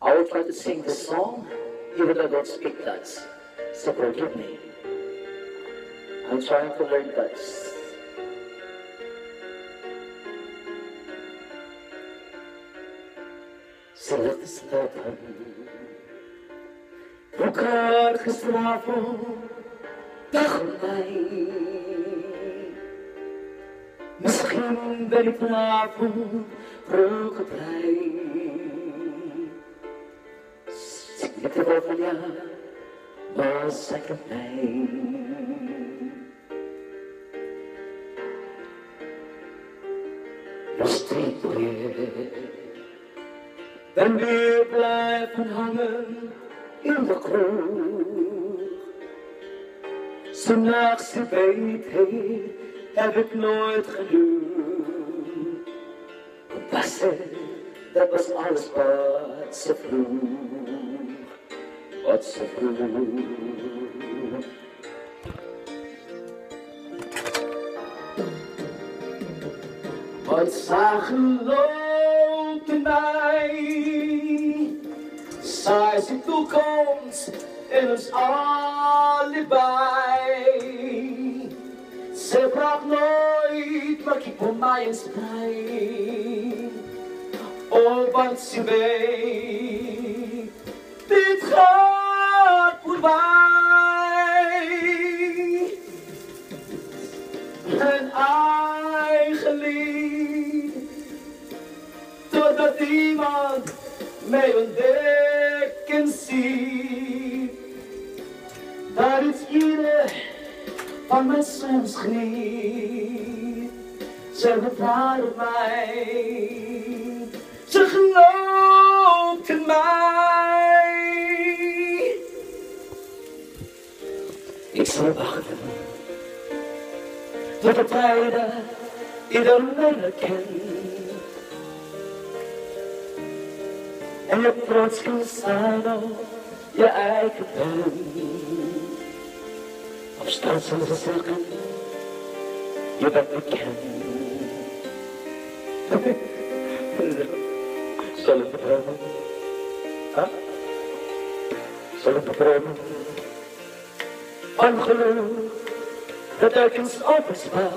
I will try to sing the song, even though I don't speak Dutch. So forgive me. I'm trying to learn Dutch. Zullen slapen, elkaar geslapen, dag en nacht. Misschien ben ik vanavond rookgeblij. Zit er wel van jou, maar zeg het mij. Nog steeds weer, blijven hangen in de kroeg. Je weet, hey, heb ik nooit geloofd. Was het, dat was alles wat ze vroeg, wat ze vroeg. Want zagen mij, zij zijn toekomst in ons allebei. Ze bracht nooit, maar kijk voor mij eens blij. Oh, want ze weet, dit gaat voorbij. Een eigen totdat iemand mij ontdekken ziet. Dat is ieder van mijn soms geniet. Ze vertrouwt op mij, Zal wachten tot de tijden ieder mij kent. En je trots kan staan op je eigen bent. Op straat zullen ze zeggen, je bent bekend. Zal ik bedrijven? Huh? Zal ik bedrijven? Ongeluk, dat telkens openslaat.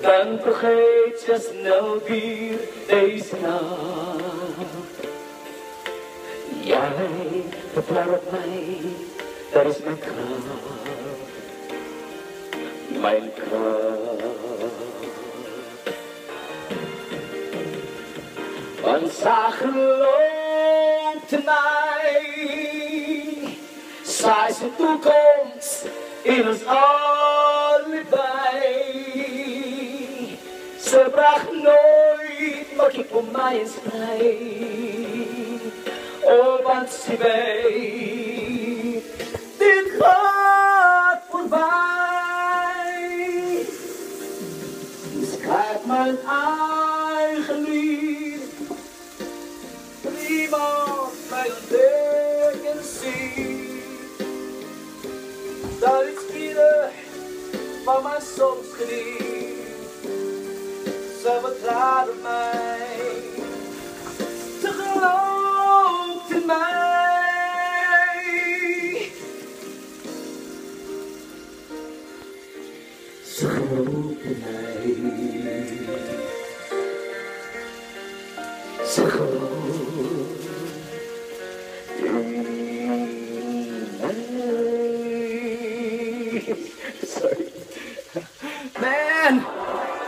Dan vergeet je snel weer deze nacht. Jij vertrouw op mij, dat is mijn kracht. Mijn kracht. Want zagen loopt mij, zij zijn toekomst in ons allebei. Ze bracht nooit, maar kijk voor mij eens blij. Oh, want ze weet, dit gaat voorbij. Dus kijk mijn eigen lied, niemand Dat is ieder van mij soms geniet. Ze vertrouwde mij, ze gelooft in mij. Ze gelooft in mij. Ze gelooft Sorry. Man!